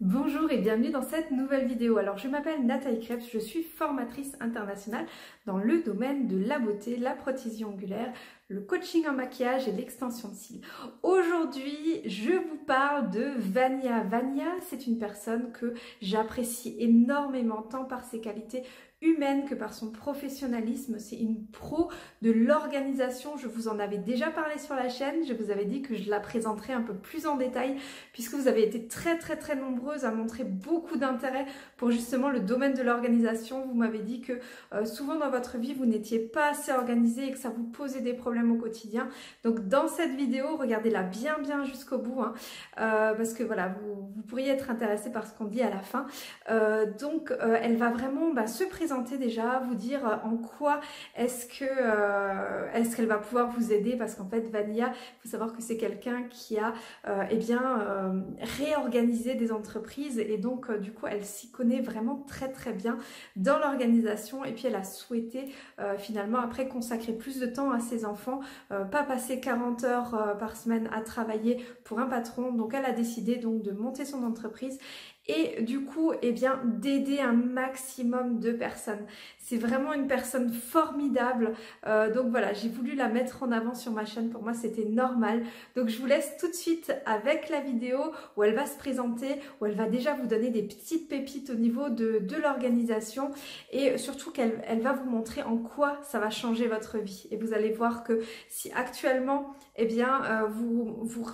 Bonjour et bienvenue dans cette nouvelle vidéo. Alors je m'appelle Nathalie Krebs, je suis formatrice internationale dans le domaine de la beauté, la prothésie ongulaire, le coaching en maquillage et l'extension de cils. Aujourd'hui, je vous parle de Vania. Vania, c'est une personne que j'apprécie énormément tant par ses qualités humaine que par son professionnalisme. C'est une pro de l'organisation. Je vous en avais déjà parlé sur la chaîne. Je vous avais dit que je la présenterai un peu plus en détail puisque vous avez été très très très nombreuses à montrer beaucoup d'intérêt pour justement le domaine de l'organisation. Vous m'avez dit que euh, souvent dans votre vie, vous n'étiez pas assez organisé et que ça vous posait des problèmes au quotidien. Donc dans cette vidéo, regardez-la bien bien jusqu'au bout hein, euh, parce que voilà, vous, vous, pourriez être intéressé par ce qu'on dit à la fin. Euh, donc elle va vraiment bah, se présenter déjà, vous dire euh, en quoi est-ce que euh, est-ce qu'elle va pouvoir vous aider. Parce qu'en fait Vanilla, il faut savoir que c'est quelqu'un qui a euh, eh bien réorganisé des entreprises. Et donc du coup elle s'y connaît vraiment très très bien dans l'organisation. Et puis elle a souhaité finalement après consacrer plus de temps à ses enfants, pas passer 40 heures par semaine à travailler pour un patron. Donc elle a décidé donc de monter son entreprise et du coup, eh bien, d'aider un maximum de personnes. C'est vraiment une personne formidable. Euh, donc voilà, j'ai voulu la mettre en avant sur ma chaîne. Pour moi, c'était normal. Donc je vous laisse tout de suite avec la vidéo où elle va se présenter, où elle va déjà vous donner des petites pépites au niveau de, de l'organisation et surtout qu'elle elle va vous montrer en quoi ça va changer votre vie. Et vous allez voir que si actuellement, eh bien, euh, vous, vous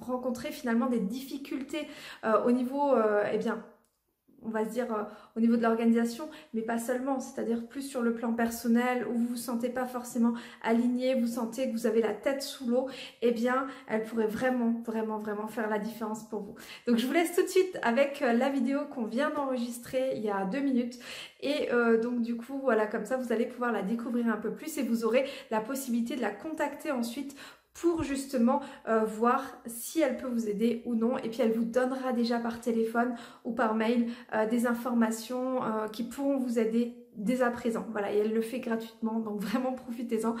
rencontrez finalement des difficultés euh, au niveau, euh, eh bien, on va se dire euh, au niveau de l'organisation, mais pas seulement, c'est-à-dire plus sur le plan personnel où vous vous sentez pas forcément aligné, vous sentez que vous avez la tête sous l'eau, eh bien, elle pourrait vraiment, vraiment, vraiment faire la différence pour vous. Donc, je vous laisse tout de suite avec la vidéo qu'on vient d'enregistrer il y a deux minutes. Et donc, du coup, voilà, comme ça, vous allez pouvoir la découvrir un peu plus et vous aurez la possibilité de la contacter ensuite pour justement euh, voir si elle peut vous aider ou non. Et puis elle vous donnera déjà par téléphone ou par mail euh, des informations euh, qui pourront vous aider dès à présent. Voilà, et elle le fait gratuitement, donc vraiment profitez-en.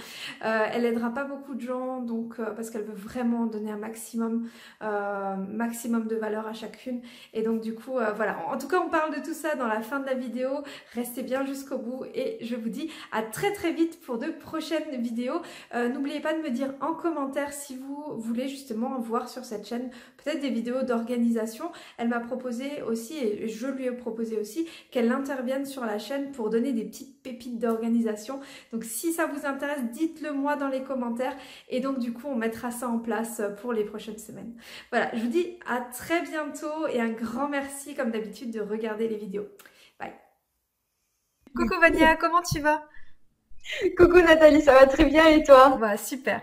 Euh, elle aidera pas beaucoup de gens, donc euh, parce qu'elle veut vraiment donner un maximum, euh, maximum de valeur à chacune. Et donc du coup, voilà. En tout cas, on parle de tout ça dans la fin de la vidéo. Restez bien jusqu'au bout et je vous dis à très très vite pour de prochaines vidéos. N'oubliez pas de me dire en commentaire si vous voulez justement voir sur cette chaîne peut-être des vidéos d'organisation. Elle m'a proposé aussi, et je lui ai proposé aussi, qu'elle intervienne sur la chaîne pour donner des petites pépites d'organisation. Donc si ça vous intéresse, dites-le moi dans les commentaires et donc du coup on mettra ça en place pour les prochaines semaines. Voilà, je vous dis à très bientôt et un grand merci comme d'habitude de regarder les vidéos. Bye. Coucou Vania, comment tu vas? Coucou Nathalie, ça va très bien et toi? Bah, Super.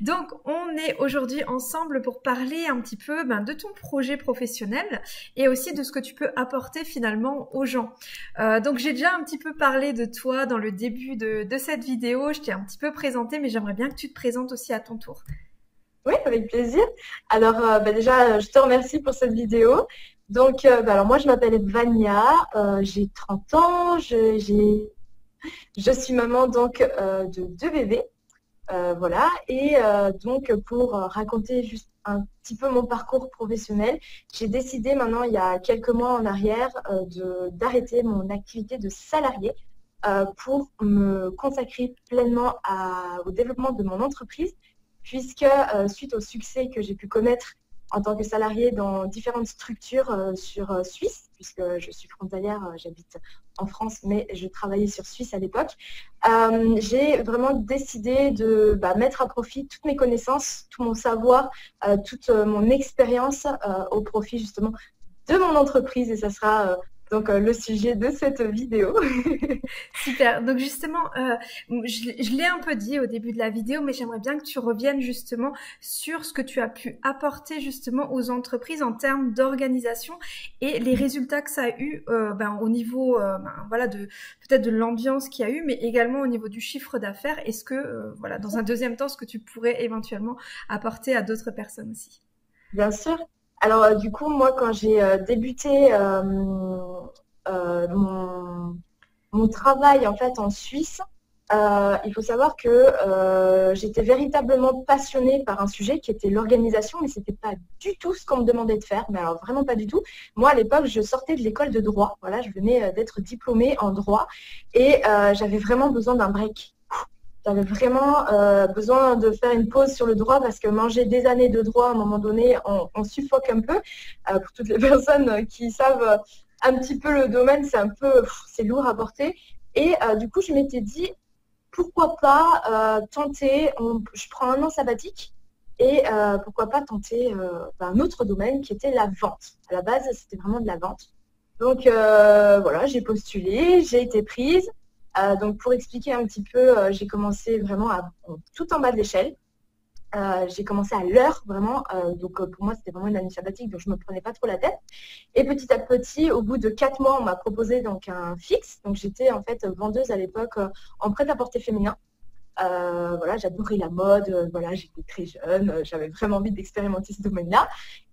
Donc on est aujourd'hui ensemble pour parler un petit peu ben, de ton projet professionnel et aussi de ce que tu peux apporter finalement aux gens. Euh, donc j'ai déjà un petit peu parlé de toi dans le début de, cette vidéo, je t'ai un petit peu présenté mais j'aimerais bien que tu te présentes aussi à ton tour. Oui, avec plaisir. Alors euh, bah, déjà, je te remercie pour cette vidéo. Donc, euh, bah, alors moi, je m'appelle Vania, j'ai 30 ans, j'ai je suis maman donc euh, de deux bébés. Euh, voilà. Et euh, donc pour raconter juste un petit peu mon parcours professionnel, j'ai décidé maintenant il y a quelques mois en arrière d'arrêter mon activité de salarié pour me consacrer pleinement au développement de mon entreprise, puisque suite au succès que j'ai pu connaître en tant que salarié dans différentes structures sur Suisse, puisque je suis frontalière, j'habite en France, mais je travaillais sur Suisse à l'époque. j'ai vraiment décidé de bah, mettre à profit toutes mes connaissances, tout mon savoir, toute mon expérience au profit justement de mon entreprise et ça sera donc euh, le sujet de cette vidéo. Super. Donc justement, euh, je, l'ai un peu dit au début de la vidéo, mais j'aimerais bien que tu reviennes justement sur ce que tu as pu apporter justement aux entreprises en termes d'organisation et les résultats que ça a eu euh, ben, au niveau ben, voilà de peut-être de l'ambiance qu'il y a eu, mais également au niveau du chiffre d'affaires. Est-ce que voilà dans un deuxième temps, ce que tu pourrais éventuellement apporter à d'autres personnes aussi? Bien sûr. Alors, euh, du coup, moi, quand j'ai euh, débuté euh, mon, travail en fait en Suisse, il faut savoir que j'étais véritablement passionnée par un sujet qui était l'organisation, mais ce n'était pas du tout ce qu'on me demandait de faire, mais alors vraiment pas du tout. Moi, à l'époque, je sortais de l'école de droit. Voilà, je venais d'être diplômée en droit et j'avais vraiment besoin d'un break. J'avais vraiment besoin de faire une pause sur le droit parce que manger des années de droit, à un moment donné, on, suffoque un peu. pour toutes les personnes qui savent un petit peu le domaine, c'est un peu, c'est lourd à porter. Et du coup, je m'étais dit, pourquoi pas euh, tenter, je prends un an sabbatique et euh, pourquoi pas tenter euh, un autre domaine qui était la vente. À la base, c'était vraiment de la vente. Donc voilà, j'ai postulé, j'ai été prise. Donc pour expliquer un petit peu, j'ai commencé vraiment tout en bas de l'échelle. Euh, j'ai commencé à l'heure vraiment, euh, donc euh, pour moi c'était vraiment une année sabbatique, donc je me prenais pas trop la tête. Et petit à petit, au bout de quatre mois, on m'a proposé donc un fixe. Donc j'étais en fait vendeuse à l'époque en prêt-à-porter féminin. voilà, j'adorais la mode, voilà, j'étais très jeune, j'avais vraiment envie d'expérimenter ce domaine-là.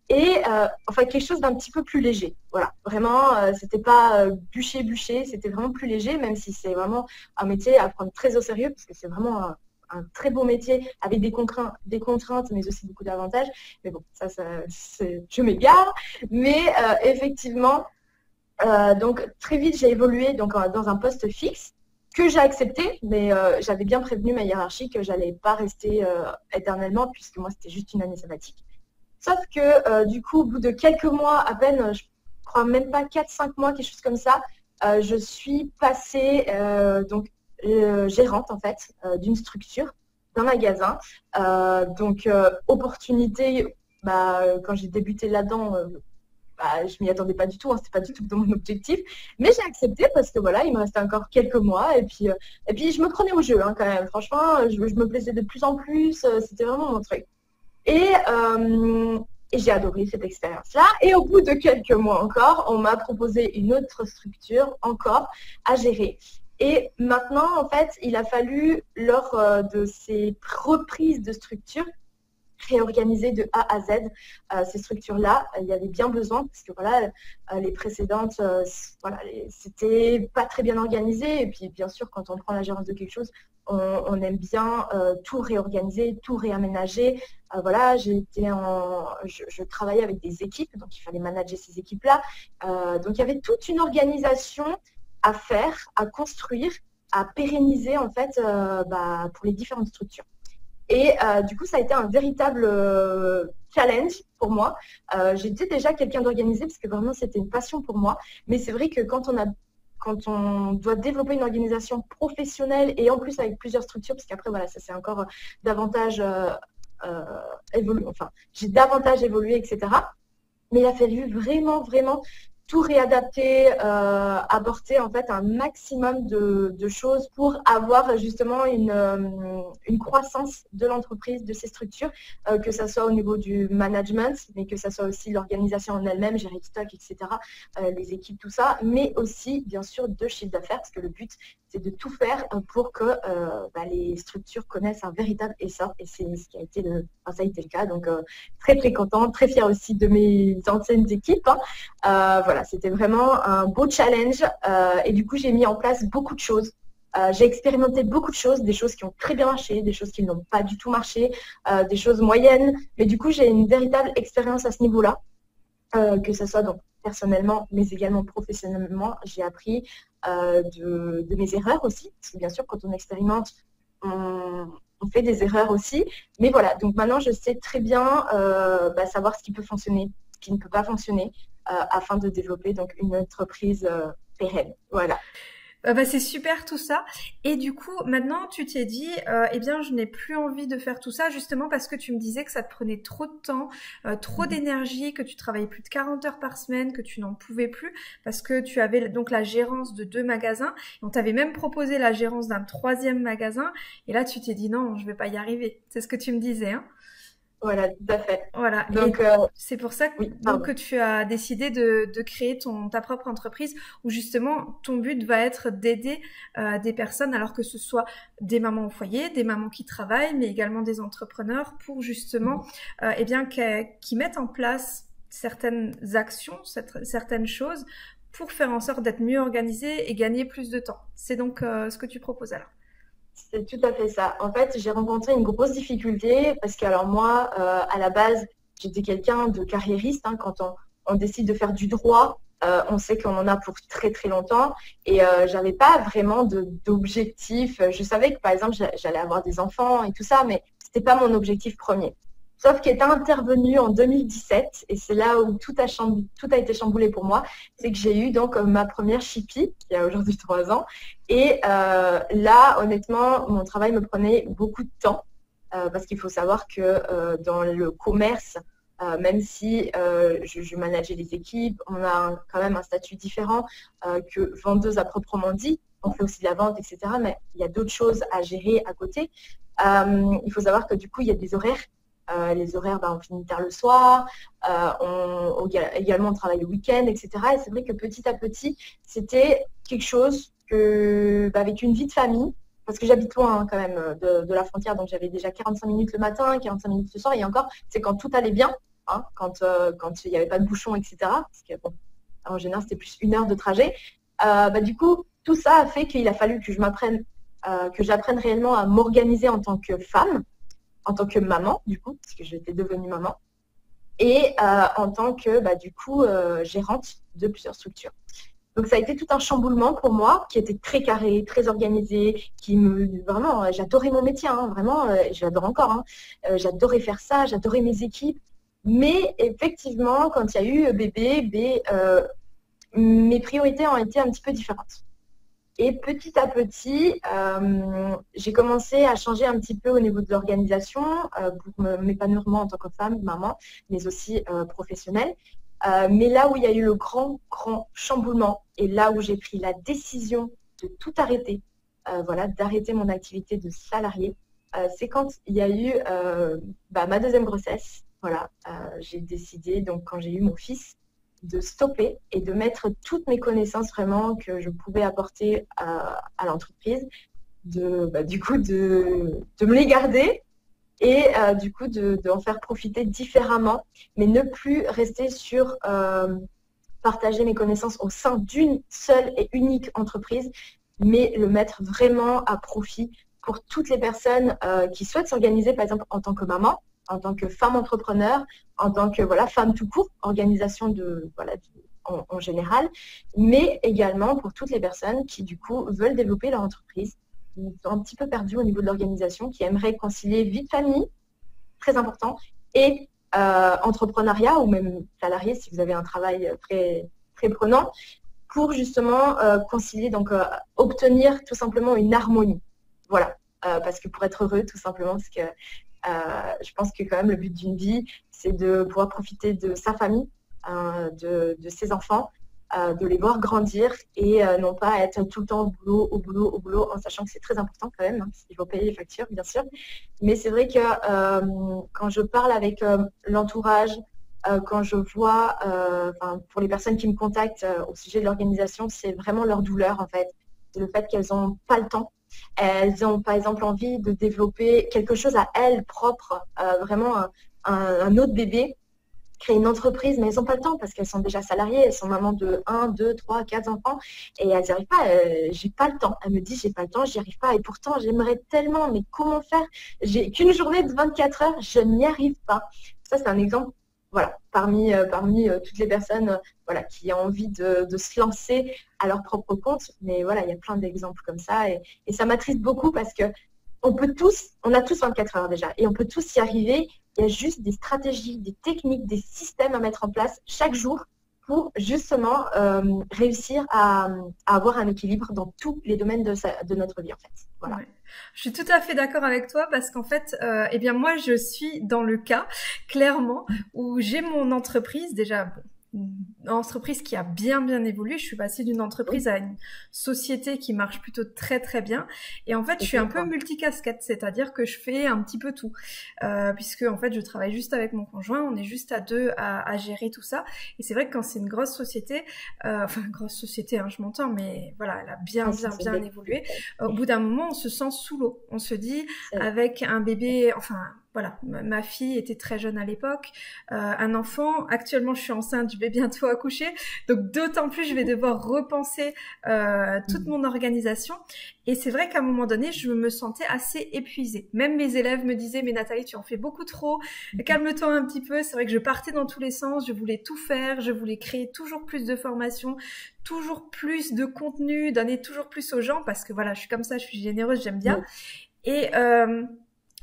Et enfin quelque chose d'un petit peu plus léger. Voilà, vraiment, c'était pas bûcher bûcher, c'était vraiment plus léger, même si c'est vraiment un métier à prendre très au sérieux, parce que c'est vraiment un très beau métier avec des contraintes, des contraintes mais aussi beaucoup d'avantages. Mais bon, ça, je m'égare. Mais euh, effectivement, euh, donc très vite, j'ai évolué dans un poste fixe que j'ai accepté, mais euh, j'avais bien prévenu ma hiérarchie que j'allais pas rester éternellement puisque moi, c'était juste une année sabbatique. Sauf que du coup, au bout de quelques mois, à peine, je crois même pas 4-5 mois, quelque chose comme ça, je suis passée donc euh, gérante en fait euh, d'une structure, d'un magasin. Euh, donc opportunité, bah, quand j'ai débuté là-dedans, bah, je m'y attendais pas du tout, hein, c'était pas du tout dans mon objectif, mais j'ai accepté parce que voilà, il me restait encore quelques mois et puis et puis je me prenais au jeu hein, quand même. Franchement, je, me plaisais de plus en plus, c'était vraiment mon truc. Et, et j'ai adoré cette expérience-là. Et au bout de quelques mois encore, on m'a proposé une autre structure encore à gérer. Et maintenant, en fait, il a fallu, lors euh, de ces reprises de structure, réorganiser de A à Z euh, ces structures-là. Il y avait bien besoin, parce que voilà, euh, les précédentes, voilà, c'était pas très bien organisé. Et puis, bien sûr, quand on prend la gérance de quelque chose, on, aime bien tout réorganiser, tout réaménager. voilà, j'étais en, je, travaillais avec des équipes, donc il fallait manager ces équipes-là. donc, il y avait toute une organisation à faire, à construire, à pérenniser en fait euh, bah, pour les différentes structures. Et euh, du coup, ça a été un véritable euh, challenge pour moi. J'étais déjà quelqu'un d'organisé parce que vraiment c'était une passion pour moi. Mais c'est vrai que quand on a quand on doit développer une organisation professionnelle et en plus avec plusieurs structures, parce qu'après voilà, ça c'est encore davantage évolué, enfin j'ai davantage évolué, etc. Mais il a fallu vraiment, vraiment tout réadapter, euh, apporter en fait un maximum de, choses pour avoir justement une, euh, une croissance de l'entreprise, de ses structures, euh, que ce soit au niveau du management, mais que ce soit aussi l'organisation en elle-même, gérer le stock, etc., les équipes, tout ça, mais aussi bien sûr de chiffre d'affaires, parce que le but c'est de tout faire pour que bah, les structures connaissent un véritable essor, et c'est ce qui a été le, ça a été le cas, donc très très contente, très fière aussi de mes anciennes équipes. Hein. voilà, c'était vraiment un beau challenge. Euh, et du coup, j'ai mis en place beaucoup de choses. Euh, j'ai expérimenté beaucoup de choses, des choses qui ont très bien marché, des choses qui n'ont pas du tout marché, euh, des choses moyennes. Mais du coup, j'ai une véritable expérience à ce niveau-là, que ce soit donc personnellement, mais également professionnellement. J'ai appris de, mes erreurs aussi, parce que bien sûr, quand on expérimente, on, fait des erreurs aussi. Mais voilà, donc maintenant, je sais très bien bah, savoir ce qui peut fonctionner, ce qui ne peut pas fonctionner, euh, afin de développer donc une entreprise euh, pérenne. Voilà. Ah bah, c'est super tout ça. Et du coup, maintenant, tu t'es dit, euh, eh bien, je n'ai plus envie de faire tout ça, justement parce que tu me disais que ça te prenait trop de temps, trop mhm. d'énergie, que tu travaillais plus de 40 heures par semaine, que tu n'en pouvais plus, parce que tu avais donc la gérance de deux magasins. on t'avait même proposé la gérance d'un troisième magasin. Et là, tu t'es dit, non, je vais pas y arriver. C'est ce que tu me disais, hein voilà, tout à fait. Voilà. Donc, euh, c'est pour ça que, tu as décidé de, créer ton, ta propre entreprise où justement ton but va être d'aider euh, des personnes, alors que ce soit des mamans au foyer, des mamans qui travaillent, mais également des entrepreneurs pour justement, euh, eh bien, qui mettent en place certaines actions, certaines choses pour faire en sorte d'être mieux organisés et gagner plus de temps. C'est donc ce que tu proposes alors. C'est tout à fait ça. En fait, j'ai rencontré une grosse difficulté parce que alors moi, euh, à la base, j'étais quelqu'un de carriériste. Hein. quand on, décide de faire du droit, euh, on sait qu'on en a pour très très longtemps. Et je j'avais pas vraiment d'objectif. Je savais que par exemple, j'allais avoir des enfants et tout ça, mais c'était pas mon objectif premier. Sauf qu'il est intervenu en 2017, et c'est là où tout a, été chamboulé pour moi, c'est que j'ai eu donc euh, ma première chippie, qui a aujourd'hui trois ans. Et euh, là, honnêtement, mon travail me prenait beaucoup de temps, euh, parce qu'il faut savoir que dans le commerce, même si je, je, manageais les équipes, on a quand même un statut différent que vendeuse à proprement dit. On fait aussi de la vente, etc. Mais il y a d'autres choses à gérer à côté. il faut savoir que du coup, il y a des horaires euh, les horaires, bah, on finit tard le soir, euh, on, également on travaille le week-end, etc. Et c'est vrai que petit à petit, c'était quelque chose que, bah, avec une vie de famille, parce que j'habite loin hein, quand même de, la frontière, donc j'avais déjà 45 minutes le matin, 45 minutes le soir, et encore, c'est quand tout allait bien, hein, quand euh, quand il n'y avait pas de bouchons, etc. Parce que bon, en général, c'était plus une heure de trajet. bah, du coup, tout ça a fait qu'il a fallu que je m'apprenne, que j'apprenne réellement à m'organiser en tant que femme, en tant que maman, du coup, parce que j'étais devenue maman, et euh, en tant que, bah, du coup, euh, gérante de plusieurs structures. Donc ça a été tout un chamboulement pour moi, qui était très carré, très organisé, qui me vraiment, j'adorais mon métier, hein, vraiment, euh, j'adore encore. Hein. j'adorais faire ça, j'adorais mes équipes. Mais effectivement, quand il y a eu bébé, mes priorités ont été un petit peu différentes. Et petit à petit, euh, j'ai commencé à changer un petit peu au niveau de l'organisation euh, pour m'épanouir moi en tant que femme, maman, mais aussi euh, professionnelle. mais là où il y a eu le grand, grand chamboulement et là où j'ai pris la décision de tout arrêter, voilà, d'arrêter mon activité de salarié, c'est quand il y a eu bah, ma deuxième grossesse. Voilà, j'ai décidé, donc quand j'ai eu mon fils, de stopper et de mettre toutes mes connaissances vraiment que je pouvais apporter à, l'entreprise, de, bah, du coup de, me les garder et euh, du coup de, faire profiter différemment, mais ne plus rester sur euh, partager mes connaissances au sein d'une seule et unique entreprise, mais le mettre vraiment à profit pour toutes les personnes euh, qui souhaitent s'organiser, par exemple en tant que maman, en tant que femme entrepreneur, en tant que voilà, femme tout court, organisation de, voilà, en, général, mais également pour toutes les personnes qui du coup veulent développer leur entreprise, qui sont un petit peu perdues au niveau de l'organisation, qui aimeraient concilier vie de famille, très important, et euh, entrepreneuriat ou même salarié si vous avez un travail très, très prenant, pour justement euh, concilier, donc euh, obtenir tout simplement une harmonie. Voilà, parce que pour être heureux, tout simplement, parce que je pense que quand même le but d'une vie, c'est de pouvoir profiter de sa famille, euh, de, ses enfants, euh, de les voir grandir et non pas être tout le temps au boulot, au boulot, au boulot, en sachant que c'est très important quand même, hein, il faut payer les factures, bien sûr. Mais c'est vrai que quand je parle avec l'entourage, quand je vois, pour les personnes qui me contactent au sujet de l'organisation, c'est vraiment leur douleur en fait. C'est le fait qu'elles n'ont pas le temps elles ont par exemple envie de développer quelque chose à elles propre, euh, vraiment un, autre bébé, créer une entreprise, mais elles n'ont pas le temps parce qu'elles sont déjà salariées, elles sont mamans de 1, 2, 3, 4 enfants et elles n'y arrivent pas. Euh, j'ai pas le temps. Elles me disent j'ai pas le temps, j'y arrive pas. Et pourtant, j'aimerais tellement, mais comment faire? J'ai qu'une journée de 24 heures, je n'y arrive pas. Ça, c'est un exemple voilà, parmi, euh, parmi euh, toutes les personnes euh, voilà, qui ont envie de, se lancer à leur propre compte. Mais voilà, il y a plein d'exemples comme ça. Et, ça m'attriste beaucoup parce que on peut tous, on a tous 24 heures déjà, et on peut tous y arriver. Il y a juste des stratégies, des techniques, des systèmes à mettre en place chaque jour pour justement réussir à, avoir un équilibre dans tous les domaines de, notre vie en fait. Voilà. Je suis tout à fait d'accord avec toi parce qu'en fait, euh, eh bien moi je suis dans le cas clairement où j'ai mon entreprise déjà. Bon, entreprise qui a bien bien évolué. Je suis passée d'une entreprise à une société qui marche plutôt très très bien. Et en fait, je suis un peu multicasquette, c'est-à-dire que je fais un petit peu tout, euh, puisque en fait, je travaille juste avec mon conjoint. On est juste à deux à, gérer tout ça. Et c'est vrai que quand c'est une grosse société, euh, enfin grosse société, hein, je m'entends, mais voilà, elle a bien bien bien évolué. Au bout d'un moment, on se sent sous l'eau. On se dit avec un bébé, enfin voilà, ma fille était très jeune à l'époque, euh, un enfant. Actuellement, je suis enceinte, je vais bientôt accoucher, donc d'autant plus je vais devoir repenser euh, toute mon organisation. Et c'est vrai qu'à un moment donné, je me sentais assez épuisée. Même mes élèves me disaient, mais Nathalie, tu en fais beaucoup trop, calme-toi un petit peu. C'est vrai que je partais dans tous les sens, je voulais tout faire, je voulais créer toujours plus de formations, toujours plus de contenu, donner toujours plus aux gens, parce que voilà, je suis comme ça, je suis généreuse, j'aime bien. Et euh,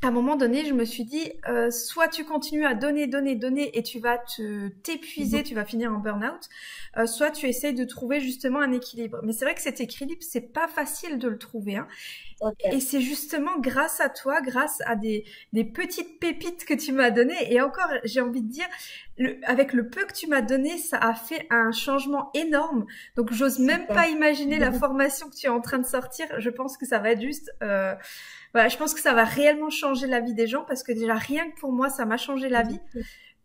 à un moment donné, je me suis dit, euh, soit tu continues à donner, donner, donner et tu vas te t'épuiser, tu vas finir en burn-out, euh, soit tu essayes de trouver justement un équilibre. Mais c'est vrai que cet équilibre, c'est pas facile de le trouver. Hein. Et c'est justement grâce à toi, grâce à des, des petites pépites que tu m'as données. Et encore, j'ai envie de dire, le, avec le peu que tu m'as donné, ça a fait un changement énorme. Donc, j'ose même pas imaginer la formation que tu es en train de sortir. Je pense que ça va être juste... Euh, voilà, je pense que ça va réellement changer la vie des gens parce que déjà rien que pour moi, ça m'a changé la vie.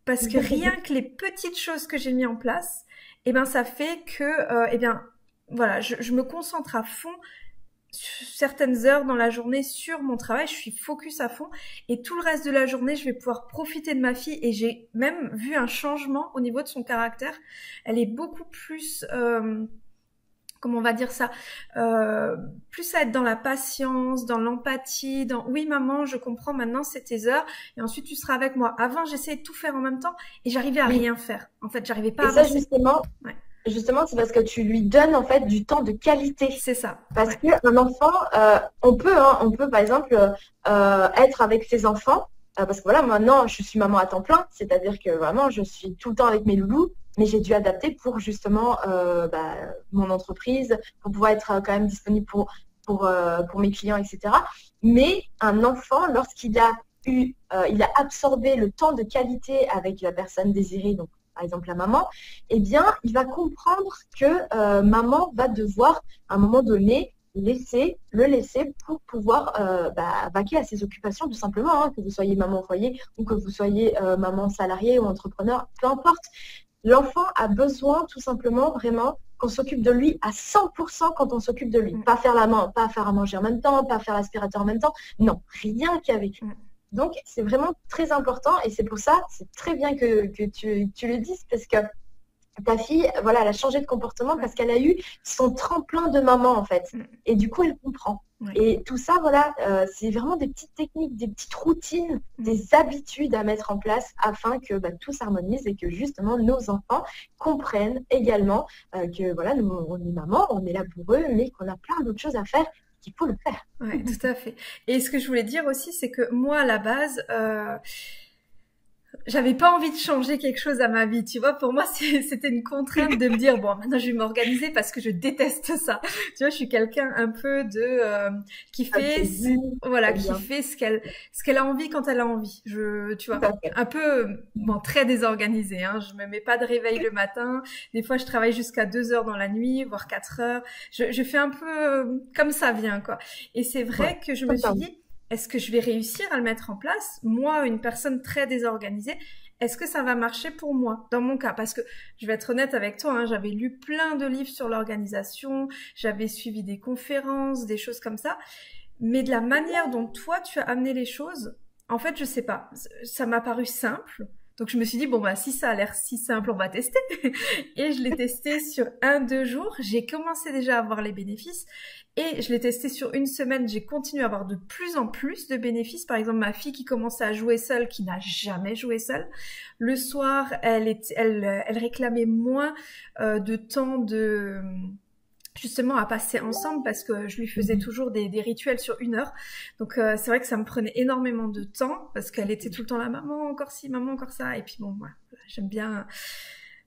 Parce que rien que les petites choses que j'ai mis en place, eh ben ça fait que, euh, eh bien, voilà, je, je, me concentre à fond certaines heures dans la journée sur mon travail, je suis focus à fond et tout le reste de la journée, je vais pouvoir profiter de ma fille et j'ai même vu un changement au niveau de son caractère. Elle est beaucoup plus euh, comment on va dire ça, euh, plus à être dans la patience, dans l'empathie, dans oui maman, je comprends maintenant c'est tes heures et ensuite tu seras avec moi. Avant j'essayais de tout faire en même temps et j'arrivais à rien faire. En fait j'arrivais pas. Et ça justement, justement c'est parce que tu lui donnes en fait du temps de qualité. C'est ça. Parce qu'un enfant, euh, on peut, hein, on peut par exemple euh, être avec ses enfants. parce que voilà, maintenant, je suis maman à temps plein, c'est-à-dire que vraiment, je suis tout le temps avec mes loulous mais j'ai dû adapter pour justement euh, bah, mon entreprise, pour pouvoir être euh, quand même disponible pour, pour, euh, pour mes clients, etc. Mais un enfant, lorsqu'il a eu, il a absorbé le temps de qualité avec la personne désirée, donc par exemple la maman, eh bien, il va comprendre que maman va devoir, à un moment donné, laisser, le laisser pour pouvoir bah, vaquer à ses occupations tout simplement, hein, que vous soyez maman au foyer ou que vous soyez maman salariée ou entrepreneur, peu importe. L'enfant a besoin tout simplement vraiment qu'on s'occupe de lui à 100% quand on s'occupe de lui. Mm. Pas faire la main, pas faire à manger en même temps, pas faire l'aspirateur en même temps. Non, rien qu'avec lui. Donc, c'est vraiment très important et c'est pour ça, c'est très bien que, tu, tu, le dises parce que ta fille, voilà, elle a changé de comportement parce qu'elle a eu son tremplin de maman en fait. Mm. Et du coup, elle comprend. Et tout ça, voilà, euh, c'est vraiment des petites techniques, des petites routines, mm. des habitudes à mettre en place afin que bah, tout s'harmonise et que justement nos enfants comprennent également euh, que voilà, nous, on est maman, on est là pour eux, mais qu'on a plein d'autres choses à faire Oui, tout à fait. Et ce que je voulais dire aussi, c'est que moi, à la base, euh, j'avais pas envie de changer quelque chose à ma vie, tu vois. Pour moi, c'était une contrainte de me dire bon, maintenant je vais m'organiser parce que je déteste ça. Tu vois, je suis quelqu'un un peu de euh, qui fait voilà, qui fait ce qu'elle ce qu'elle a envie quand elle a envie. Je tu vois, un peu bon très désorganisé hein. Je me mets pas de réveil le matin. Des fois, je travaille jusqu'à deux heures dans la nuit, voire quatre heures. Je, je fais un peu euh, comme ça vient quoi. Et c'est vrai que je me suis dit est-ce que je vais réussir à le mettre en place? Moi, une personne très désorganisée, est-ce que ça va marcher pour moi? Dans mon cas Parce que je vais être honnête avec toi, hein, j'avais lu plein de livres sur l'organisation, j'avais suivi des conférences, des choses comme ça, mais de la manière dont toi tu as amené les choses, en fait, je sais pas, ça m'a paru simple. Donc je me suis dit bon bah si ça a l'air si simple, on va tester. et je l'ai testé sur un deux jours. J'ai commencé déjà à avoir les bénéfices et je l'ai testé sur une semaine. J'ai continué à avoir de plus en plus de bénéfices. Par exemple, ma fille qui commençait à jouer seule, qui n'a jamais joué seule, le soir, elle, est, elle, elle réclamait moins euh, de temps de justement à passer ensemble parce que je lui faisais mhm. toujours des, des rituels sur une heure. Donc euh, c'est vrai que ça me prenait énormément de temps parce qu'elle était tout le temps là, maman encore ci, maman encore ça. Et puis bon, moi, j'aime bien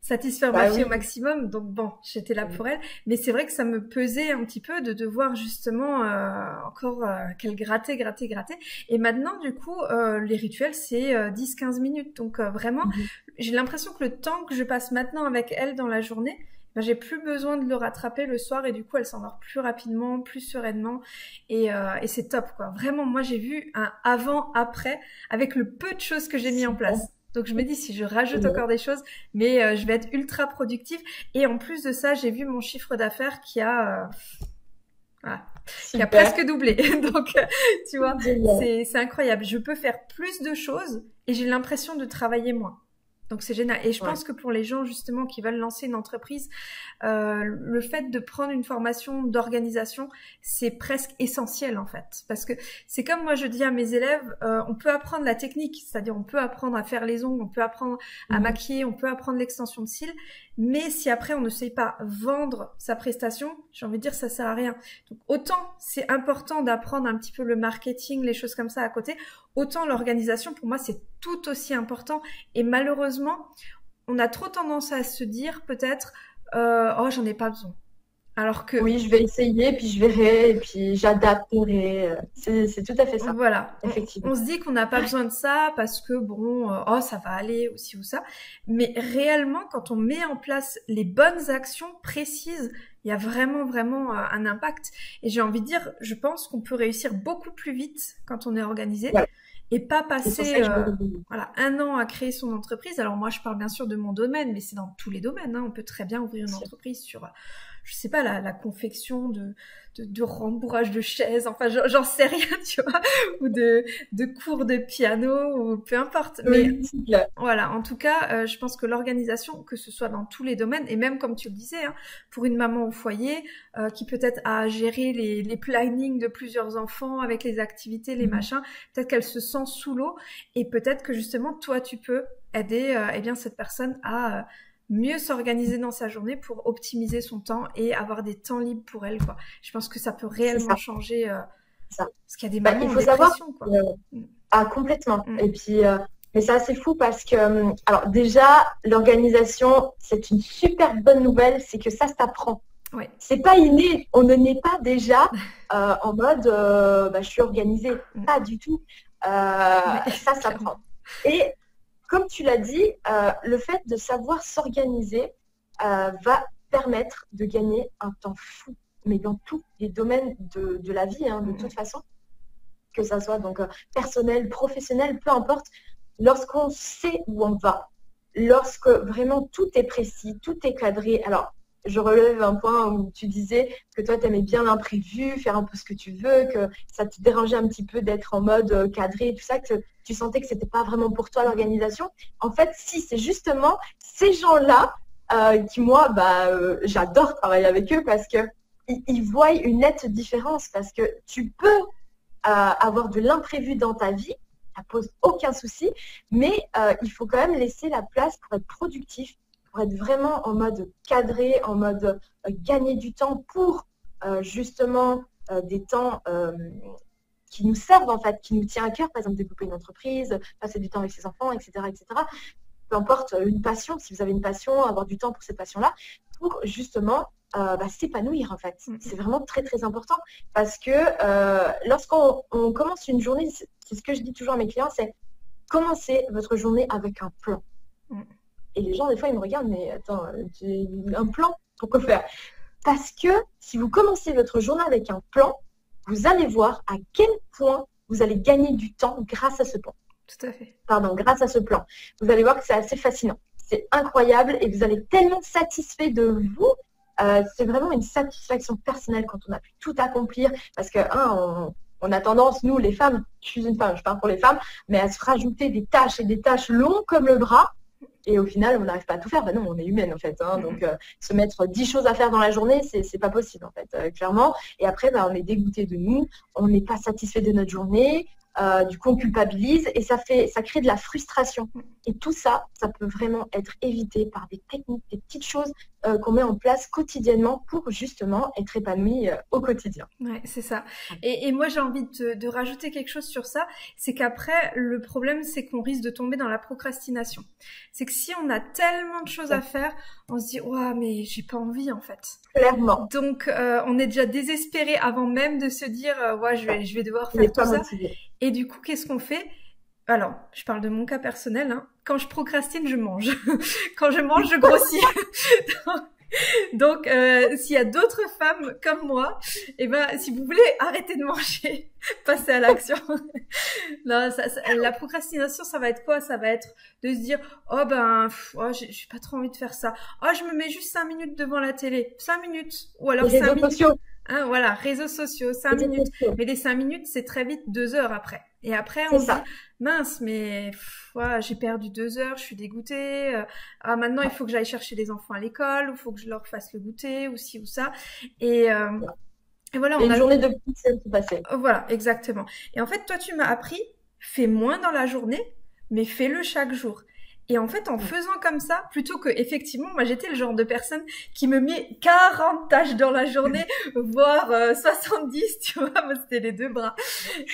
satisfaire ma bah fille au maximum. Donc bon, j'étais là pour elle. Mais c'est vrai que ça me pesait un petit peu de devoir justement euh, encore euh, qu'elle grattait, grattait, grattait. Et maintenant, du coup, euh, les rituels, c'est 10-15 minutes. Donc vraiment, mhm. j'ai l'impression que le temps que je passe maintenant avec elle dans la journée, ben, j'ai plus besoin de le rattraper le soir et du coup elle s'endort plus rapidement, plus sereinement et, et c'est top quoi. Vraiment moi j'ai vu un avant après avec le peu de choses que j'ai mis en place. Donc je me dis si je rajoute encore des choses, mais euh, je vais être ultra productive. Et en plus de ça, j'ai vu mon chiffre d'affaires qui a, euh, Voilà. Qui a presque doublé. Donc, euh, tu vois, c'est incroyable. Je peux faire plus de choses et j'ai l'impression de travailler moins. Donc c'est génial. Et je pense que pour les gens justement qui veulent lancer une entreprise, euh, le fait de prendre une formation d'organisation, c'est presque essentiel en fait. Parce que c'est comme moi je dis à mes élèves, euh, on peut apprendre la technique, c'est-à-dire on peut apprendre à faire les ongles, on peut apprendre à mmh. maquiller, on peut apprendre l'extension de cils, mais si après on ne sait pas vendre sa prestation, j'ai envie de dire ça sert à rien. Donc autant c'est important d'apprendre un petit peu le marketing, les choses comme ça à côté, autant l'organisation pour moi c'est tout aussi important. Et malheureusement, on a trop tendance à se dire peut-être euh, oh j'en ai pas besoin. Alors que oui, je vais essayer, puis je verrai, et puis j'adapterai. C'est tout à fait ça. Voilà, effectivement. On, se dit qu'on n'a pas besoin de ça parce que bon, euh, oh ça va aller aussi ou ça. Mais réellement, quand on met en place les bonnes actions précises, il y a vraiment vraiment euh, un impact. Et j'ai envie de dire, je pense qu'on peut réussir beaucoup plus vite quand on est organisé. et pas passer euh, voilà un an à créer son entreprise. Alors moi je parle bien sûr de mon domaine, mais c'est dans tous les domaines. Hein. On peut très bien ouvrir une entreprise sur je sais pas, la, la confection de, de, de, rembourrage de chaises, enfin, j'en sais rien, tu vois, ou de, de cours de piano, ou peu importe. Mais voilà, en tout cas, euh, je pense que l'organisation, que ce soit dans tous les domaines, et même comme tu le disais, hein, pour une maman au foyer, euh, qui peut-être a géré les, les plannings de plusieurs enfants avec les activités, les mmh. machins, peut-être qu'elle se sent sous l'eau, et peut-être que justement, toi, tu peux aider euh, eh bien cette personne à mieux s'organiser dans sa journée pour optimiser son temps et avoir des temps libres pour elle. Quoi. Je pense que ça peut réellement changer. Euh, ça. Parce qu'il y a des bah, moments il faut savoir, quoi. Mm. ah, complètement. Mm. Et puis, euh, mais c'est assez fou parce que, euh, alors déjà, l'organisation, c'est une super bonne nouvelle, c'est que ça s'apprend. Ouais. C'est pas inné, on ne naît pas déjà en mode bah, je suis organisée. Mm. Pas du tout. ça s'apprend. Et comme tu l'as dit, euh, le fait de savoir s'organiser euh, va permettre de gagner un temps fou, mais dans tous les domaines de, la vie, hein, de toute façon, que ça soit donc euh, personnel, professionnel, peu importe, lorsqu'on sait où on va, lorsque vraiment tout est précis, tout est cadré. Alors, je relève un point où tu disais que toi, tu aimais bien l'imprévu, faire un peu ce que tu veux, que ça te dérangeait un petit peu d'être en mode euh, cadré tout ça, que tu sentais que ce n'était pas vraiment pour toi l'organisation. En fait, si, c'est justement ces gens-là euh, qui, moi, bah, euh, j'adore travailler avec eux parce que ils, voient une nette différence, parce que tu peux avoir de l'imprévu dans ta vie, ça pose aucun souci, mais il faut quand même laisser la place pour être productif, pour être vraiment en mode cadré, en mode euh, gagner du temps pour euh, justement euh, des temps qui nous servent en fait, qui nous tient à cœur, par exemple développer une entreprise, passer du temps avec ses enfants, etc. etc. Peu importe une passion, si vous avez une passion, avoir du temps pour cette passion-là, pour justement bah, s'épanouir en fait. Mm. C'est vraiment très très important parce que lorsqu'on commence une journée, c'est ce que je dis toujours à mes clients, c'est commencer votre journée avec un plan. Et les gens, des fois, ils me regardent, mais attends, j'ai un plan, pourquoi faire? Parce que si vous commencez votre journée avec un plan, vous allez voir à quel point vous allez gagner du temps grâce à ce plan. Tout à fait. Pardon, grâce à ce plan. Vous allez voir que c'est assez fascinant. C'est incroyable et vous allez tellement satisfait de vous. Euh, c'est vraiment une satisfaction personnelle quand on a pu tout accomplir. Parce que, on, on a tendance, nous, les femmes, je suis une femme, je parle pour les femmes, mais à se rajouter des tâches et des tâches longues comme le bras et au final, on n'arrive pas à tout faire. Ben non, on est humaine en fait. Hein. donc, euh, se mettre dix choses à faire dans la journée, c'est pas possible en fait, euh, clairement. Et après, ben, on est dégoûté de nous, on n'est pas satisfait de notre journée, euh, du coup on culpabilise et ça fait ça crée de la frustration. Et tout ça ça peut vraiment être évité par des techniques des petites choses euh, qu'on met en place quotidiennement pour justement être épanoui euh, au quotidien. Ouais c'est ça. Et, moi j'ai envie de, rajouter quelque chose sur ça. C'est qu'après le problème c'est qu'on risque de tomber dans la procrastination. C'est que si on a tellement de choses à faire on se dit ouais mais j'ai pas envie en fait. Clairement. Donc on est déjà désespéré avant même de se dire ouais je vais je vais devoir faire tout ça et du coup, qu'est-ce qu'on fait? Alors, je parle de mon cas personnel. Hein. Quand je procrastine, je mange. Quand je mange, je grossis. Donc, euh, s'il y a d'autres femmes comme moi, eh ben, si vous voulez arrêter de manger, passez à l'action. non, la procrastination, ça va être quoi? Ça va être de se dire, oh ben, oh, j'ai pas trop envie de faire ça. Oh, je me mets juste cinq minutes devant la télé, cinq minutes, ou alors cinq minutes. Hein, voilà, réseaux sociaux, 5 minutes. Mais les 5 minutes, c'est très vite 2 heures après. Et après, on se dit, mince, mais j'ai perdu 2 heures, je suis dégoûtée. Euh, ah, maintenant, il faut que j'aille chercher les enfants à l'école, ou il faut que je leur fasse le goûter, ou ci ou ça. Et, euh, et voilà, on une a... journée de plus qui passait. Voilà, exactement. Et en fait, toi, tu m'as appris, fais moins dans la journée, mais fais-le chaque jour. Et en fait, en faisant comme ça, plutôt que effectivement, moi j'étais le genre de personne qui me met 40 tâches dans la journée, voire 70, euh, tu vois, moi c'était les deux bras.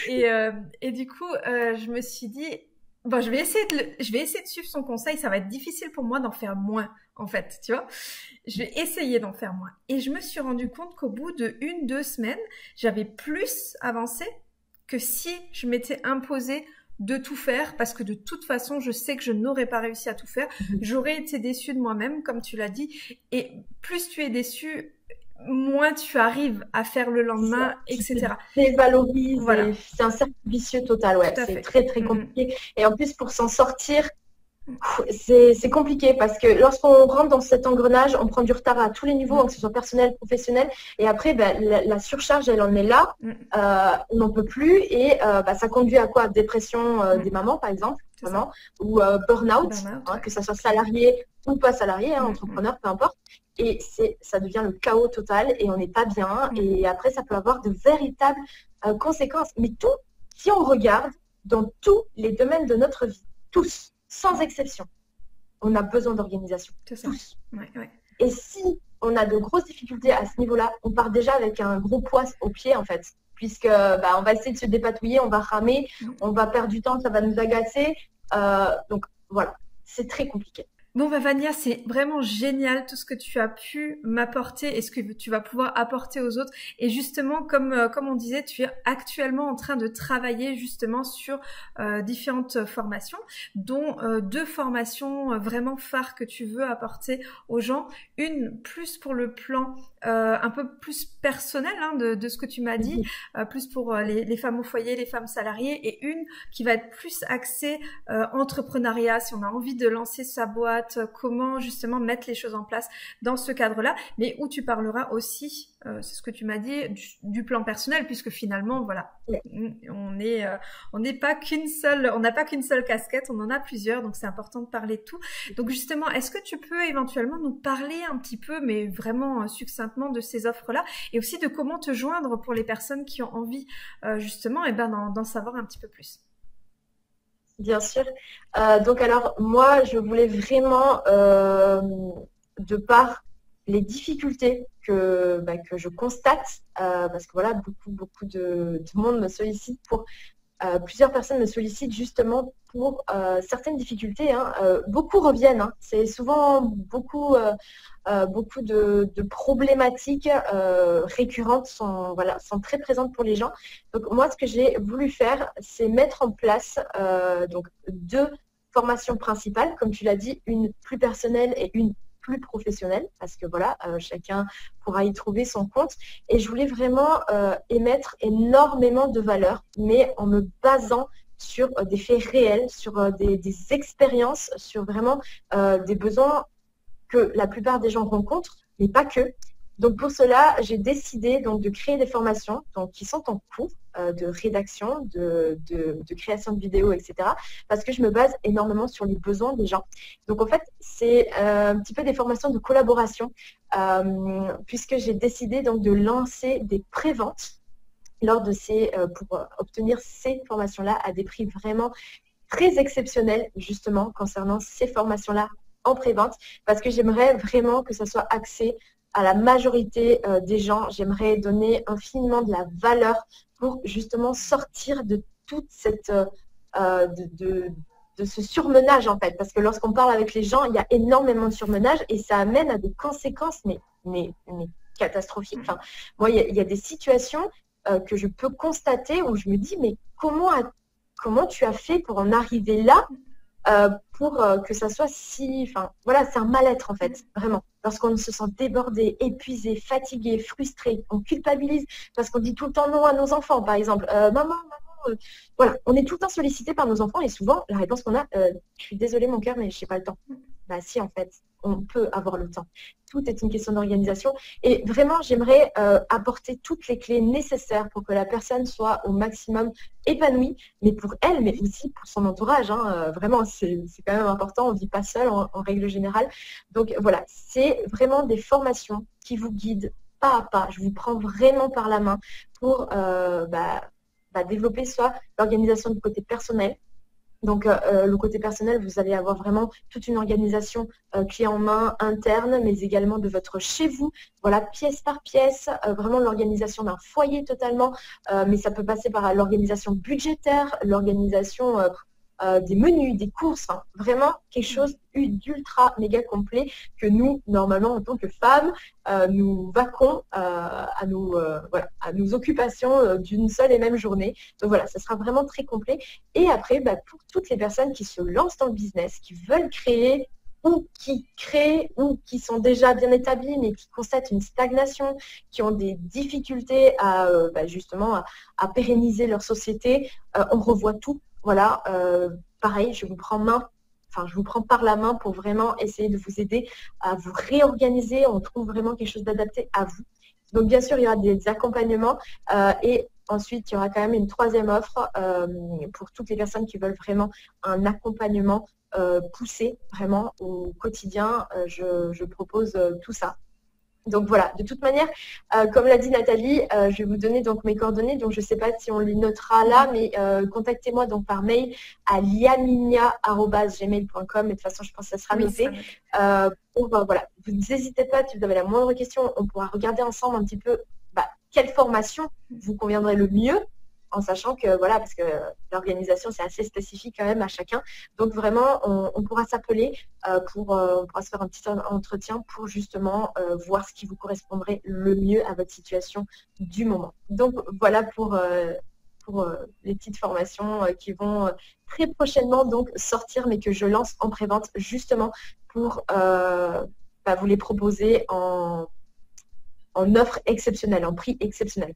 Et, euh, et du coup, euh, je me suis dit, bon, je vais essayer de, je vais essayer de suivre son conseil. Ça va être difficile pour moi d'en faire moins, en fait, tu vois. Je vais essayer d'en faire moins. Et je me suis rendu compte qu'au bout de une, deux semaines, j'avais plus avancé que si je m'étais imposé de tout faire parce que de toute façon, je sais que je n'aurais pas réussi à tout faire. Mhm. J'aurais été déçue de moi-même, comme tu l'as dit. Et plus tu es déçu, moins tu arrives à faire le lendemain, etc. Dévalorise, voilà. c'est un cercle vicieux total, ouais. C'est très très mhm. compliqué. Et en plus, pour s'en sortir, c'est compliqué parce que lorsqu'on rentre dans cet engrenage, on prend du retard à tous les niveaux, mm. que ce soit personnel, professionnel. Et après, ben, la, surcharge, elle en est là. Mm. Euh, on n'en peut plus. Et euh, ben, ça conduit à quoi? Dépression euh, mm. des mamans, par exemple, ou burn-out, hein, que ce soit salarié ou pas salarié, hein, entrepreneur, peu importe. Et ça devient le chaos total et on n'est pas bien. Et après, ça peut avoir de véritables conséquences. Mais tout, si on regarde dans tous les domaines de notre vie, tous, sans exception. On a besoin d'organisation. Tous. Et si on a de grosses difficultés à ce niveau-là, on part déjà avec un gros poids au pied, en fait. Puisque bah, on va essayer de se dépatouiller, on va ramer, mm. on va perdre du temps, ça va nous agacer. Euh, donc voilà, c'est très compliqué. Bon, bah, Vania, c'est vraiment génial tout ce que tu as pu m'apporter et ce que tu vas pouvoir apporter aux autres. Et justement, comme, euh, comme on disait, tu es actuellement en train de travailler justement sur euh, différentes formations, dont euh, deux formations vraiment phares que tu veux apporter aux gens. Une plus pour le plan un peu plus personnel hein, de, de, ce que tu m'as dit, plus pour les, les, femmes au foyer, les femmes salariées, et une qui va être plus axée entrepreneuriat, si on a envie de lancer sa boîte euh, comment justement mettre les choses en place dans ce cadre-là, mais où tu parleras aussi, euh, c'est ce que tu m'as dit, du, plan personnel, puisque finalement, voilà, on est, euh, on n'est pas qu'une seule, on n'a pas qu'une seule casquette, on en a plusieurs, donc c'est important de parler de tout. Donc justement, est-ce que tu peux éventuellement nous parler un petit peu, mais vraiment succinctement, de ces offres-là, et aussi de comment te joindre pour les personnes qui ont envie justement, et eh ben d'en savoir un petit peu plus? Bien sûr. Euh, donc alors moi, je voulais vraiment, euh, de par les difficultés que, bah, que je constate, euh, parce que voilà, beaucoup, beaucoup de, de monde me sollicite pour euh, plusieurs personnes me sollicitent justement pour euh, certaines difficultés. Hein. Euh, beaucoup reviennent. Hein. C'est souvent beaucoup, beaucoup de, problématiques récurrentes sont, voilà, sont très présentes pour les gens. Donc moi, ce que j'ai voulu faire, c'est mettre en place donc deux formations principales, comme tu l'as dit, une plus personnelle et une plus professionnel parce que voilà, euh, chacun pourra y trouver son compte. Et je voulais vraiment euh, émettre énormément de valeur, mais en me basant sur euh, des faits réels, sur des, expériences, sur vraiment des besoins que la plupart des gens rencontrent, mais pas que. Donc pour cela, j'ai décidé donc de créer des formations donc, qui sont en cours euh, de rédaction, de, création de vidéos, etc. Parce que je me base énormément sur les besoins des gens. Donc en fait, c'est euh, un petit peu des formations de collaboration euh, puisque j'ai décidé donc de lancer des préventes lors de ces pour obtenir ces formations-là à des prix vraiment très exceptionnels justement concernant ces formations-là en prévente parce que j'aimerais vraiment que ça soit axé à la majorité euh, des gens. J'aimerais donner infiniment de la valeur pour justement sortir de toute cette euh, euh, de, ce surmenage en fait. Parce que lorsqu'on parle avec les gens, il y a énormément de surmenage et ça amène à des conséquences mais, mais, catastrophiques. Moi, il y, a, des situations que je peux constater où je me dis mais comment, comment tu as fait pour en arriver là euh, pour euh, que ça soit si... Enfin, voilà, c'est un mal-être en fait, vraiment. Lorsqu'on se sent débordé, épuisé, fatigué, frustré, on culpabilise parce qu'on dit tout le temps non à nos enfants, par exemple. Euh, maman, maman, voilà, on est tout le temps sollicité par nos enfants et souvent, la réponse qu'on a, je suis désolée mon cœur, mais je n'ai pas le temps. Bah si, en fait, on peut avoir le temps. Tout est une question d'organisation. Et vraiment, j'aimerais euh, apporter toutes les clés nécessaires pour que la personne soit au maximum épanouie, mais pour elle, mais aussi pour son entourage. Hein. Euh, vraiment, c'est quand même important. On ne vit pas seul en, règle générale. Donc voilà, c'est vraiment des formations qui vous guident pas à pas. Je vous prends vraiment par la main pour euh, bah, bah, développer soit l'organisation du côté personnel, donc, euh, euh, le côté personnel, vous allez avoir vraiment toute une organisation euh, clé en main interne, mais également de votre chez vous. Voilà, pièce par pièce, vraiment l'organisation d'un foyer totalement. mais ça peut passer par l'organisation budgétaire, l'organisation euh, des menus, des courses, vraiment quelque chose d'ultra méga complet que nous, normalement, en tant que femmes, euh, nous vaquons euh, à, nos, à nos occupations d'une seule et même journée. Donc voilà, ça sera vraiment très complet. Et après, bah, pour toutes les personnes qui se lancent dans le business, qui veulent créer ou qui créent ou qui sont déjà bien établis mais qui constatent une stagnation, qui ont des difficultés à bah, justement à, pérenniser leur société, on revoit tout voilà, euh, pareil, je vous prends main, enfin, je vous prends par la main pour vraiment essayer de vous aider à vous réorganiser. On trouve vraiment quelque chose d'adapté à vous. Donc, bien sûr, il y aura des accompagnements euh, et ensuite, il y aura quand même une troisième offre euh, pour toutes les personnes qui veulent vraiment un accompagnement poussé vraiment au quotidien. je propose tout ça. Donc voilà, de toute manière, euh, comme l'a dit Nathalie, euh, je vais vous donner donc mes coordonnées. Donc je ne sais pas si on les notera là, mais euh, contactez-moi donc par mail à liaminia.gmail.com. Et de toute façon, je pense que ça sera noté. voilà, vous n'hésitez pas, si vous avez la moindre question, on pourra regarder ensemble un petit peu bah, quelle formation vous conviendrait le mieux en sachant que, voilà, parce que l'organisation, c'est assez spécifique quand même à chacun. Donc vraiment, on, pourra s'appeler euh, pour, euh, on pourra se faire un petit entretien pour justement euh, voir ce qui vous correspondrait le mieux à votre situation du moment. Donc voilà pour, pour les petites formations qui vont très prochainement donc sortir, mais que je lance en prévente justement pour bah, vous les proposer en en offre exceptionnelle, en prix exceptionnel.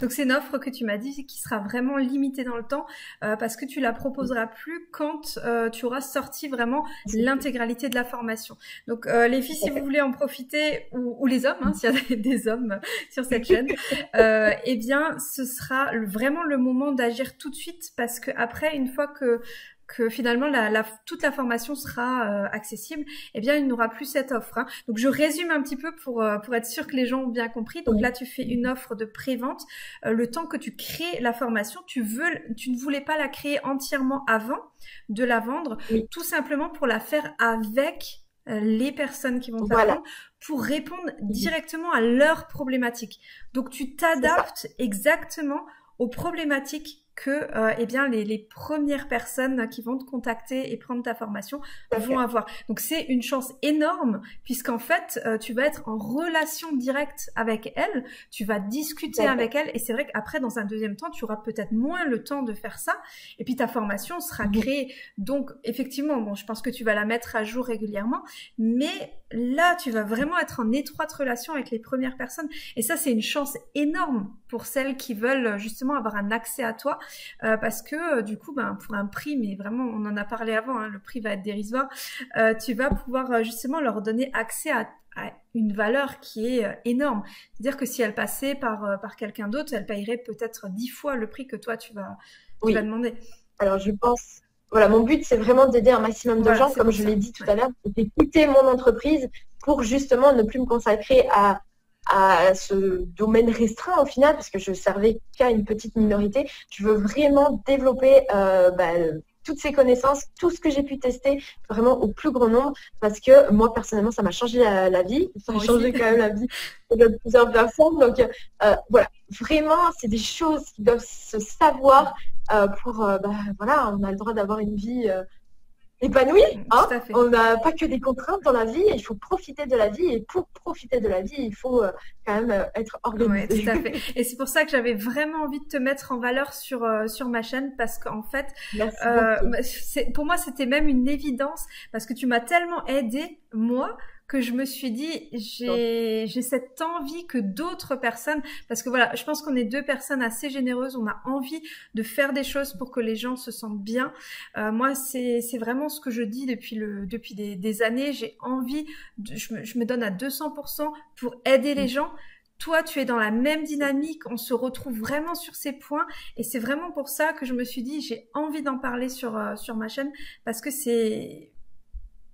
Donc c'est une offre que tu m'as dit qui sera vraiment limitée dans le temps euh, parce que tu la proposeras plus quand euh, tu auras sorti vraiment l'intégralité de la formation. Donc euh, les filles, si vous voulez en profiter, ou, les hommes, hein, s'il y a des hommes sur cette chaîne, eh bien ce sera vraiment le moment d'agir tout de suite parce que après, une fois que que finalement la, toute la formation sera euh, accessible, eh bien il n'aura plus cette offre. Hein. Donc je résume un petit peu pour euh, pour être sûr que les gens ont bien compris. Donc là tu fais une offre de prévente. Euh, le temps que tu crées la formation, tu veux, tu ne voulais pas la créer entièrement avant de la vendre, tout simplement pour la faire avec les personnes qui vont voilà. pour répondre directement à leurs problématiques. Donc tu t'adaptes exactement aux problématiques que euh, eh bien les, les, premières personnes qui vont te contacter et prendre ta formation vont avoir. Donc c'est une chance énorme puisqu'en fait euh, tu vas être en relation directe avec elle, tu vas discuter avec elle et c'est vrai qu'après dans un deuxième temps tu auras peut-être moins le temps de faire ça et puis ta formation sera créée. Donc effectivement bon je pense que tu vas la mettre à jour régulièrement mais là tu vas vraiment être en étroite relation avec les premières personnes et ça c'est une chance énorme pour celles qui veulent justement avoir un accès à toi euh, parce que euh, du coup, ben, pour un prix, mais vraiment, on en a parlé avant, hein, le prix va être dérisoire, euh, tu vas pouvoir justement leur donner accès à, une valeur qui est énorme. C'est-à-dire que si elle passait par, par quelqu'un d'autre, elle payerait peut-être dix fois le prix que toi, tu vas, tu vas demander. Alors, je pense voilà, mon but, c'est vraiment d'aider un maximum de gens, comme je l'ai dit tout à l'heure, d'écouter mon entreprise pour justement ne plus me consacrer à à ce domaine restreint au final, parce que je servais qu'à une petite minorité. Je veux vraiment développer euh, bah, toutes ces connaissances, tout ce que j'ai pu tester vraiment au plus grand nombre, parce que moi personnellement, ça m'a changé la, vie, ça a changé quand même la vie de plusieurs personnes. Donc euh, voilà, vraiment, c'est des choses qui doivent se savoir euh, pour, bah, voilà, on a le droit d'avoir une vie épanoui. Mm, hein on n'a pas que des contraintes dans la vie, il faut profiter de la vie et pour profiter de la vie, il faut euh, quand même euh, être organisé. tout à fait. Et c'est pour ça que j'avais vraiment envie de te mettre en valeur sur euh, sur ma chaîne parce qu'en fait, pour moi c'était même une évidence parce que tu m'as tellement aidé moi que je me suis dit, j'ai, j'ai cette envie que d'autres personnes, parce que voilà, je pense qu'on est deux personnes assez généreuses, on a envie de faire des choses pour que les gens se sentent bien. Euh, moi, c'est, c'est vraiment ce que je dis depuis le, depuis des, des années. J'ai envie, je, me, je me donne à 200% pour aider les mm. gens toi, tu es dans la même dynamique, on se retrouve vraiment sur ces points, et c'est vraiment pour ça que je me suis dit, j'ai envie d'en parler sur, euh, sur ma chaîne, parce que c'est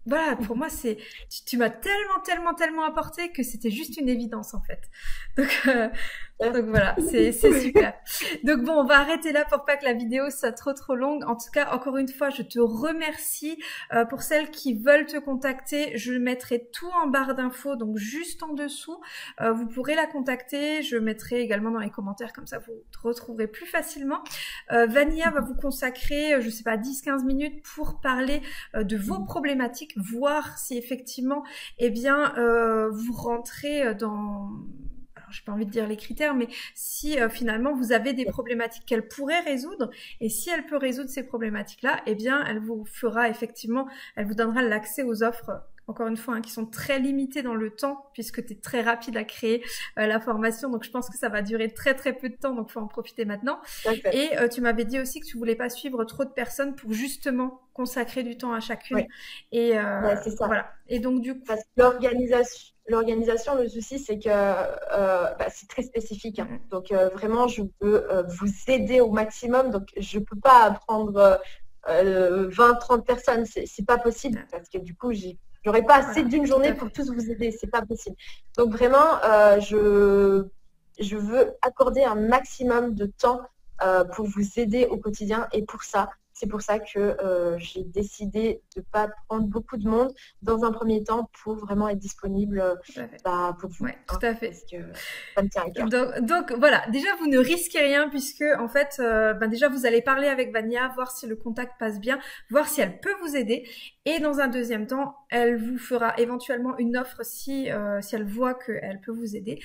voilà, pour moi, c'est tu, m'as tellement, tellement, tellement apporté que c'était juste une évidence en fait. Donc, euh, donc voilà, c'est super. Donc bon, on va arrêter là pour pas que la vidéo soit trop trop longue. En tout cas, encore une fois, je te remercie euh, pour celles qui veulent te contacter. Je mettrai tout en barre d'infos, donc juste en dessous. Euh, vous pourrez la contacter. Je mettrai également dans les commentaires, comme ça vous te retrouverez plus facilement. Euh, Vania va vous consacrer, je sais pas, 10-15 minutes pour parler de vos problématiques voir si effectivement, eh bien, euh, vous rentrez dans j'ai pas envie de dire les critères, mais si euh, finalement vous avez des problématiques qu'elle pourrait résoudre, et si elle peut résoudre ces problématiques-là, eh bien, elle vous fera effectivement, elle vous donnera l'accès aux offres encore une fois, hein, qui sont très limitées dans le temps, puisque tu es très rapide à créer euh, la formation. Donc, je pense que ça va durer très, très peu de temps. Donc, faut en profiter maintenant. Et euh, tu m'avais dit aussi que tu voulais pas suivre trop de personnes pour justement consacrer du temps à chacune. Et euh, voilà. Et donc, du coup. l'organisation. L'organisation, le souci, c'est que bah, c'est très spécifique. Hein. Mm. Donc, vraiment, je veux vous aider au maximum. Donc, je ne peux pas prendre 20-30 personnes. C'est pas possible parce que du coup, j'ai J'aurais pas assez d'une journée pour tous vous aider, c'est pas possible. Donc vraiment, euh, je, je veux accorder un maximum de temps euh, pour vous aider au quotidien et pour ça, c'est pour ça que euh, j'ai décidé de ne pas prendre beaucoup de monde dans un premier temps pour vraiment être disponible bah, pour vous. Ouais, tout à fait. Parce que ça me tient à cœur. Donc, donc, voilà, déjà vous ne risquez rien puisque en fait, euh, ben déjà vous allez parler avec Vania, voir si le contact passe bien, voir si elle peut vous aider. Et dans un deuxième temps, elle vous fera éventuellement une offre si, euh, si elle voit qu'elle peut vous aider.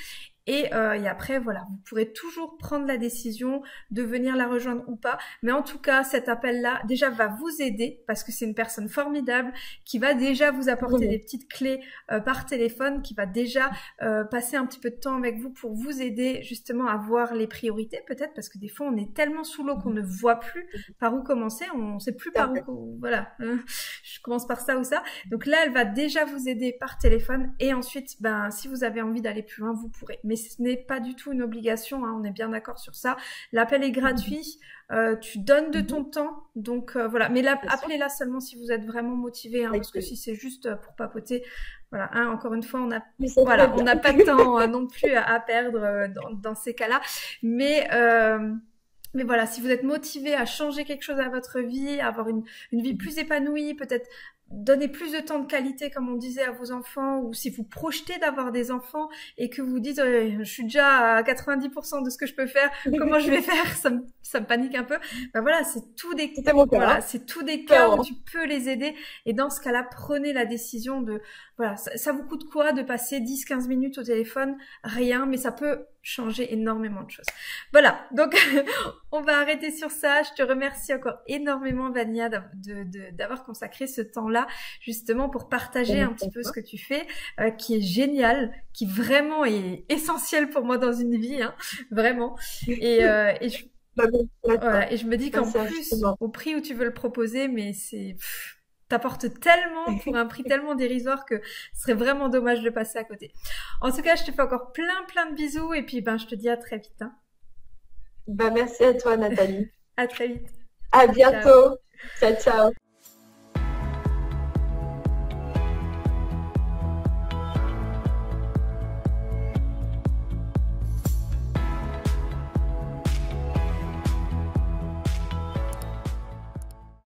Euh, et, après, voilà, vous pourrez toujours prendre la décision de venir la rejoindre ou pas. Mais en tout cas, cet appel-là, déjà, va vous aider parce que c'est une personne formidable qui va déjà vous apporter des petites clés euh, par téléphone, qui va déjà euh, passer un petit peu de temps avec vous pour vous aider justement à voir les priorités peut-être parce que des fois, on est tellement sous l'eau qu'on ne voit plus par où commencer, on ne sait plus par où, voilà, je commence par ça ou ça. Donc là, elle va déjà vous aider par téléphone et ensuite, ben, si vous avez envie d'aller plus loin, vous pourrez. Mais ce n'est pas du tout une obligation, hein, on est bien d'accord sur ça. L'appel est gratuit, euh, tu donnes de ton mhm. temps, donc euh, voilà. Mais appelez-la seulement si vous êtes vraiment motivé, hein, parce que si c'est juste euh, pour papoter, voilà. Hein, encore une fois, on a, voilà, on n'a pas de temps non plus à, perdre dans, ces cas-là. Mais mais voilà, si vous êtes motivé à changer quelque chose à votre vie, à avoir une, une vie plus épanouie, peut-être donner plus de temps de qualité, comme on disait à vos enfants, ou si vous projetez d'avoir des enfants et que vous dites, je suis déjà à 90% de ce que je peux faire, comment je vais faire? Ça me, ça me panique un peu. Ben voilà, c'est tout des voilà, hein. c'est tout des cas où tu peux les aider. Et dans ce cas-là, prenez la décision de voilà, ça, ça vous coûte quoi de passer 10-15 minutes au téléphone? Rien, mais ça peut changer énormément de choses. Voilà, donc on va arrêter sur ça. Je te remercie encore énormément, Vania, d'avoir consacré ce temps-là justement pour partager un petit peu ce que tu fais, euh, qui est génial, qui vraiment est essentiel pour moi dans une vie, hein, vraiment. Et, euh, et, je, voilà, et je me dis qu'en plus, au prix où tu veux le proposer, mais c'est t'apporte tellement pour un prix tellement dérisoire que ce serait vraiment dommage de passer à côté. En tout cas, je te fais encore plein plein de bisous et puis ben je te dis à très vite. Hein. Bah, merci à toi Nathalie. à très vite. À bientôt. ciao. ciao.